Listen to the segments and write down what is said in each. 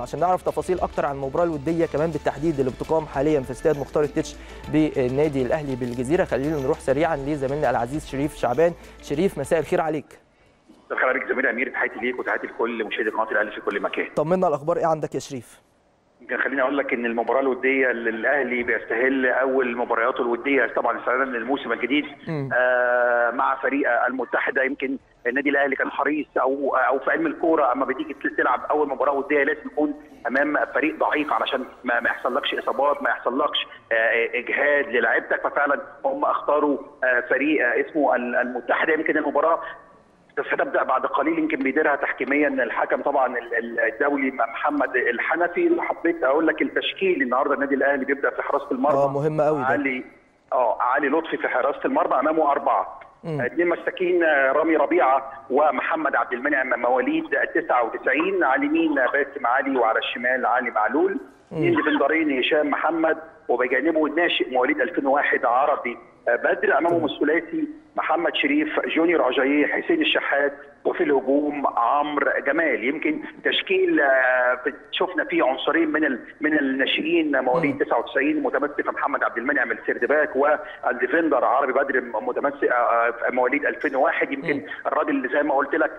عشان نعرف تفاصيل أكتر عن المباراة الودية كمان بالتحديد اللي بتقام حاليا في استاد مختار التتش بالنادي الأهلي بالجزيرة. خلينا نروح سريعا لزميلنا العزيز شريف شعبان. شريف مساء الخير عليك. مساء عليك زميلي أمير. تحياتي ليك وتحياتي لكل مشاهدي قناة الأهلي في كل مكان. طمنا الأخبار إيه عندك يا شريف؟ خليني أقول لك إن المباراة الودية اللي الاهلي بيستهل أول مبارياته الودية طبعا استعدادا للموسم الجديد آه مع فريق المتحدة. يمكن النادي الأهلي كان حريص أو أو في علم الكورة أما بتيجي تلعب أول مباراة ودية لازم يكون أمام فريق ضعيف علشان ما, ما يحصلكش إصابات ما يحصلكش آه إجهاد للاعيبتك ففعلا هم اختاروا آه فريق آه اسمه المتحدة. يمكن المباراة ستبدا بعد قليل يمكن بيديرها تحكيميا. الحكم طبعا الدولي محمد الحنفي حبيت أقول لك التشكيل النهارده النادي الأهلي بيبدأ في حراسة المرمى. آه مهم قوي ده. علي آه علي لطفي في حراسة المرمى أمامه أربعة. اثنين مساكين رامي ربيعة ومحمد عبد المنعم مواليد 99 على اليمين باسم علي وعلى الشمال علي معلول. اثنين ديفندرين هشام محمد وبجانبه الناشئ مواليد 2001 عربي بدر امامهم الثلاثي محمد شريف جونيور أجايي حسين الشحات وفي الهجوم عمرو جمال. يمكن تشكيل شفنا فيه عنصرين من من الناشئين مواليد 99 متمسك محمد عبد المنعم ال third back وال defender عربي بدر متمسك مواليد 2001 يمكن الراجل زي ما قلت لك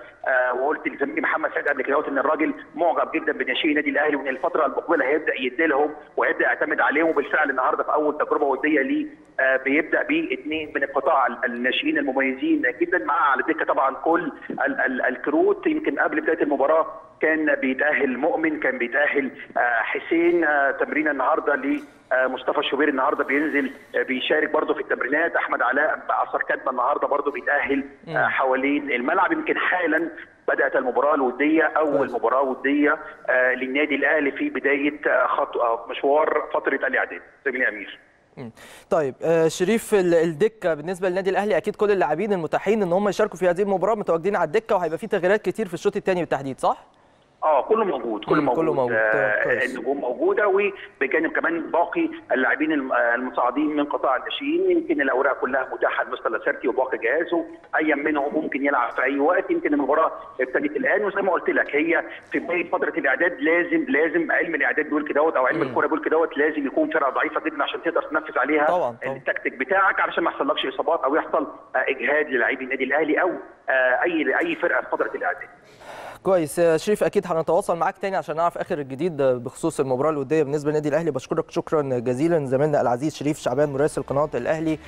وقلت لزميلي محمد سعد قبل كده إن الراجل معجب جدا بناشئين النادي الأهلي وإن الفترة المقبلة هيبدأ يدي لهم ويبدأ يعتمد عليهم وبالفعل النهارده في أول تجربة ودية ليه بيبدأ باثنين من القطاع الناشئين المميزين جدا معاه على الدكه طبعا كل ال ال الكروت. يمكن قبل بداية المباراة كان بيتأهل مؤمن كان بيتأهل حسين تمرين النهارده لمصطفى شوبير النهارده بينزل بيشارك برضه في التمرينات. أحمد علاء اثر كاتبة النهارده برضه بيتأهل حوالين الملعب. يمكن حالا بدأت المباراة الودية أول مباراة ودية للنادي الأهلي في بداية خطوه مشوار فترة الإعداد. زميلي أمير. طيب شريف الدكة بالنسبة للنادي الأهلي أكيد كل اللاعبين المتاحين إن هم يشاركوا في هذه المباراة متواجدين على الدكة وهيبقى في تغييرات كتير في الشوط الثاني بالتحديد صح؟ آه كله موجود كله موجود, كله موجود. آه النجوم موجودة وبجانب كمان باقي اللاعبين المصاعدين من قطاع الناشئين. يمكن الأوراق كلها متاحة لمستر لاسارتي وباقي جهازه. اي منهم ممكن يلعب في أي وقت يمكن المباراه ابتدت الآن. وزي ما قلت لك هي في بداية فترة الإعداد لازم لازم علم الإعداد بيقول كده أو علم الكوره بيقول كده لازم يكون فرقة ضعيفة جدا عشان تقدر تنفذ عليها طبعا, طبعا. التكتيك بتاعك علشان ما يحصلكش إصابات أو يحصل إجهاد للاعبي النادي الأهلي أو اي أي فرقة في فترة الإعداد. كويس. شريف أكيد هنتواصل معاك تاني عشان نعرف آخر الجديد بخصوص المباراة الودية. بالنسبة للنادي الأهلي بشكرك شكرا جزيلا. زميلنا العزيز شريف شعبان مراسل قناة الأهلي.